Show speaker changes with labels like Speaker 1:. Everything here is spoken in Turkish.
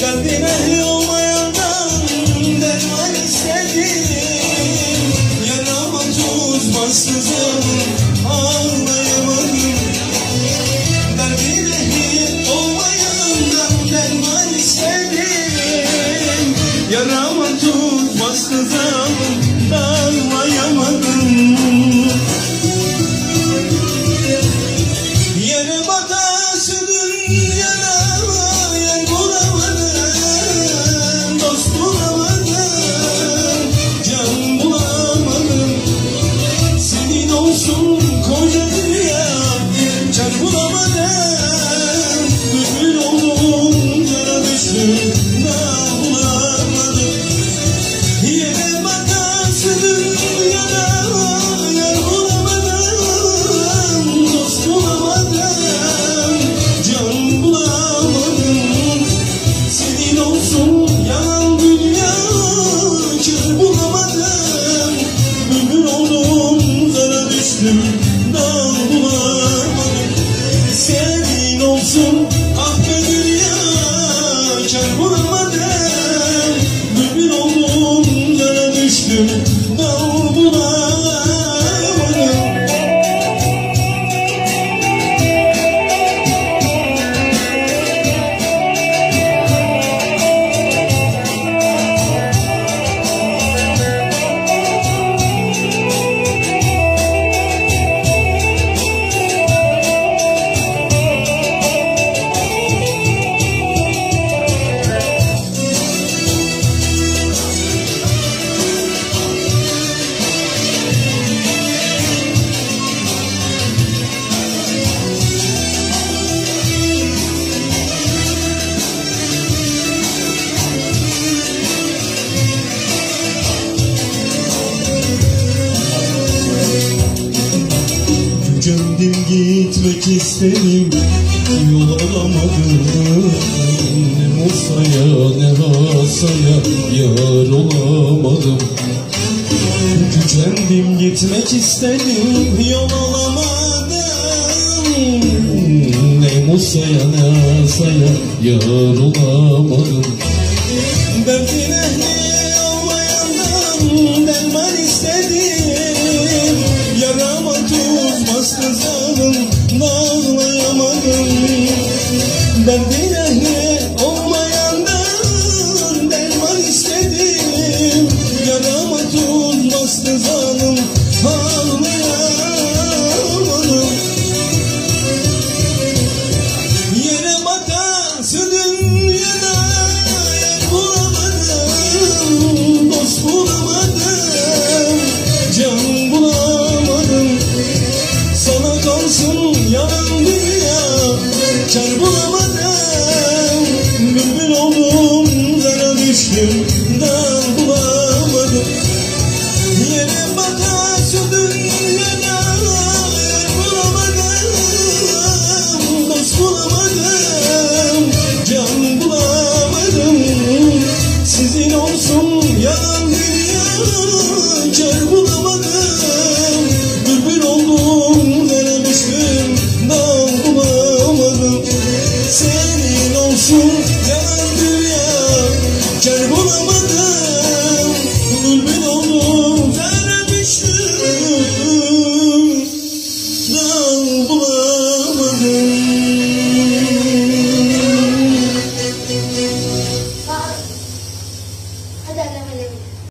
Speaker 1: Kalbime olmayandan derman istedim. Yanama tuz bassızım Gömdüm gitmek isterim Yol alamadım. Ne Musa'ya ne Rasa'ya Yar olamadım. Gücendim gitmek istedim. Yol alamadım. Ne Musa'ya ne Rasa'ya Yar olamadım. Derdin ehli olmayandan Derman istedim. sızarım Bağlayamadım. Ben bir ehli olmayandan Derman istedim. Yarama tutmaz sızarım Çare bulamadım. Bülbül oldum Dara düştüm. Dal bulamadım